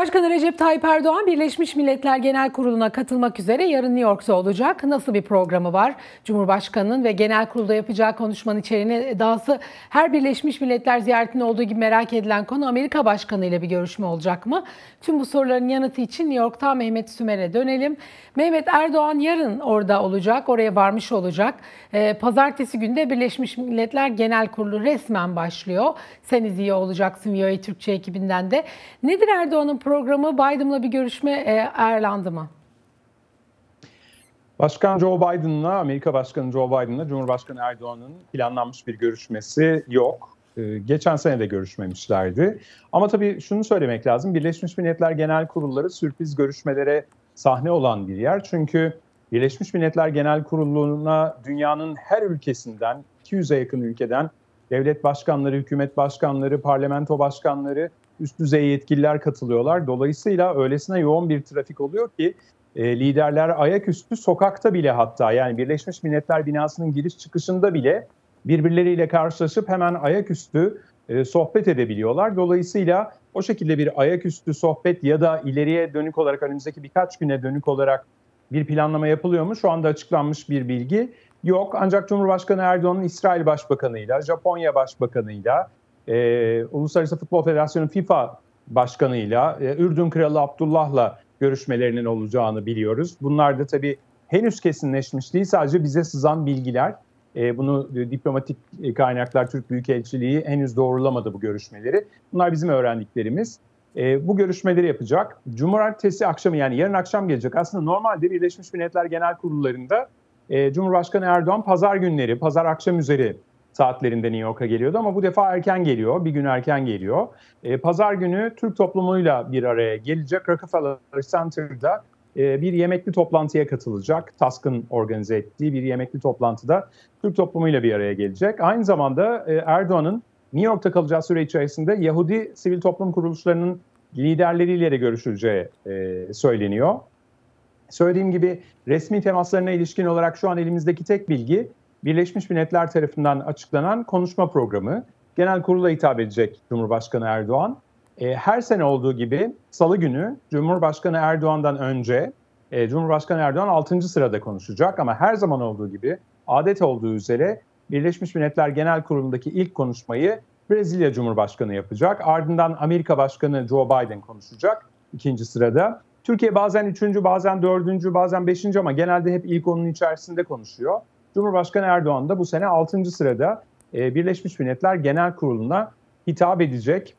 Cumhurbaşkanı Recep Tayyip Erdoğan Birleşmiş Milletler Genel Kurulu'na katılmak üzere yarın New York'ta olacak. Nasıl bir programı var? Cumhurbaşkanı'nın ve genel kurulda yapacağı konuşmanın içeriğine dahası her Birleşmiş Milletler ziyaretinde olduğu gibi merak edilen konu Amerika Başkanı ile bir görüşme olacak mı? Tüm bu soruların yanıtı için New York'ta Mehmet Sümer'e dönelim. Mehmet Erdoğan yarın orada olacak, oraya varmış olacak. Ee, pazartesi günde Birleşmiş Milletler Genel Kurulu resmen başlıyor. Sen izliyor olacaksın VOA Türkçe ekibinden de. Nedir Erdoğan'ın programı Biden'la bir görüşme e, mı? Başkan Joe Biden'la, Amerika Başkanı Joe Biden'la Cumhurbaşkanı Erdoğan'ın planlanmış bir görüşmesi yok. Ee, geçen sene de görüşmemişlerdi. Ama tabii şunu söylemek lazım. Birleşmiş Milletler Genel Kurulları sürpriz görüşmelere sahne olan bir yer. Çünkü Birleşmiş Milletler Genel Kurulu'na dünyanın her ülkesinden, 200'e yakın ülkeden devlet başkanları, hükümet başkanları, parlamento başkanları, üst düzey yetkililer katılıyorlar. Dolayısıyla öylesine yoğun bir trafik oluyor ki e, liderler ayaküstü sokakta bile hatta yani Birleşmiş Milletler binasının giriş çıkışında bile birbirleriyle karşılaşıp hemen ayaküstü e, sohbet edebiliyorlar. Dolayısıyla o şekilde bir ayaküstü sohbet ya da ileriye dönük olarak önümüzdeki birkaç güne dönük olarak bir planlama yapılıyor mu? Şu anda açıklanmış bir bilgi yok. Ancak Cumhurbaşkanı Erdoğan'ın İsrail Başbakanı'yla, Japonya Başbakanı'yla, e, Uluslararası Futbol Federasyonu FIFA Başkanı'yla, e, Ürdün Kralı Abdullah'la görüşmelerinin olacağını biliyoruz. Bunlar da tabii henüz kesinleşmiş değil, sadece bize sızan bilgiler. E, bunu e, diplomatik kaynaklar, Türk Büyükelçiliği henüz doğrulamadı bu görüşmeleri. Bunlar bizim öğrendiklerimiz. E, bu görüşmeleri yapacak. Cumartesi akşamı yani yarın akşam gelecek. Aslında normalde Birleşmiş Milletler Genel Kurullarında e, Cumhurbaşkanı Erdoğan pazar günleri, pazar akşam üzeri saatlerinde New York'a geliyordu ama bu defa erken geliyor, bir gün erken geliyor. E, Pazar günü Türk toplumuyla bir araya gelecek. Rockefeller Center'da e, bir yemekli toplantıya katılacak. TASK'ın organize ettiği bir yemekli toplantıda Türk toplumuyla bir araya gelecek. Aynı zamanda e, Erdoğan'ın New York'ta kalacağı süre içerisinde Yahudi sivil toplum kuruluşlarının liderleriyle de görüşüleceği e, söyleniyor. Söylediğim gibi resmi temaslarına ilişkin olarak şu an elimizdeki tek bilgi Birleşmiş Milletler tarafından açıklanan konuşma programı. Genel kurula hitap edecek Cumhurbaşkanı Erdoğan. E, her sene olduğu gibi salı günü Cumhurbaşkanı Erdoğan'dan önce e, Cumhurbaşkanı Erdoğan 6. sırada konuşacak ama her zaman olduğu gibi adet olduğu üzere Birleşmiş Milletler Genel Kurulu'ndaki ilk konuşmayı Brezilya Cumhurbaşkanı yapacak. Ardından Amerika Başkanı Joe Biden konuşacak ikinci sırada. Türkiye bazen üçüncü, bazen dördüncü, bazen beşinci ama genelde hep ilk onun içerisinde konuşuyor. Cumhurbaşkanı Erdoğan da bu sene 6. sırada e, Birleşmiş Milletler Genel Kurulu'na hitap edecek.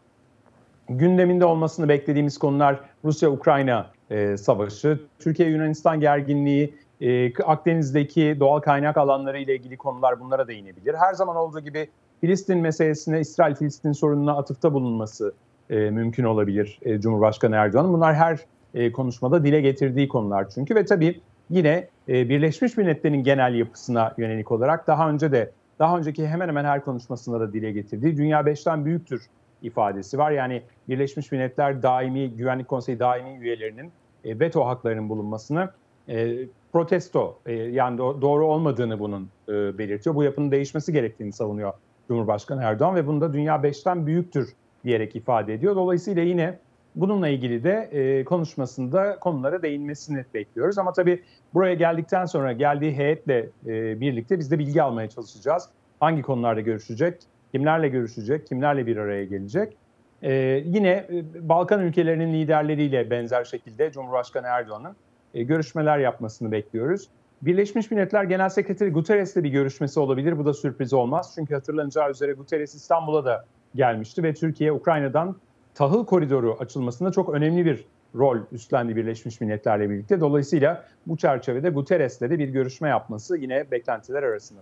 Gündeminde olmasını beklediğimiz konular Rusya-Ukrayna e, savaşı, Türkiye-Yunanistan gerginliği, e, Akdeniz'deki doğal kaynak alanları ile ilgili konular bunlara değinebilir. Her zaman olduğu gibi Filistin meselesine, İsrail-Filistin sorununa atıfta bulunması mümkün olabilir Cumhurbaşkanı Erdoğan'ın. Bunlar her konuşmada dile getirdiği konular çünkü ve tabii yine e, Birleşmiş Milletler'in genel yapısına yönelik olarak daha önce de daha önceki hemen hemen her konuşmasında da dile getirdiği dünya beşten büyüktür ifadesi var. Yani Birleşmiş Milletler Daimi Güvenlik Konseyi daimi üyelerinin e, veto haklarının bulunmasını e, protesto yani do- doğru olmadığını bunun belirtiyor. Bu yapının değişmesi gerektiğini savunuyor Cumhurbaşkanı Erdoğan ve bunu da dünya beşten büyüktür diyerek ifade ediyor. Dolayısıyla yine Bununla ilgili de e, konuşmasında konulara değinmesini bekliyoruz. Ama tabii buraya geldikten sonra geldiği heyetle e, birlikte biz de bilgi almaya çalışacağız. Hangi konularda görüşecek, kimlerle görüşecek, kimlerle bir araya gelecek. E, yine e, Balkan ülkelerinin liderleriyle benzer şekilde Cumhurbaşkanı Erdoğan'ın e, görüşmeler yapmasını bekliyoruz. Birleşmiş Milletler Genel Sekreteri Guterres'le bir görüşmesi olabilir. Bu da sürpriz olmaz. Çünkü hatırlanacağı üzere Guterres İstanbul'a da gelmişti ve Türkiye Ukrayna'dan tahıl koridoru açılmasında çok önemli bir rol üstlendi Birleşmiş Milletler'le birlikte. Dolayısıyla bu çerçevede Guterres'le de bir görüşme yapması yine beklentiler arasında.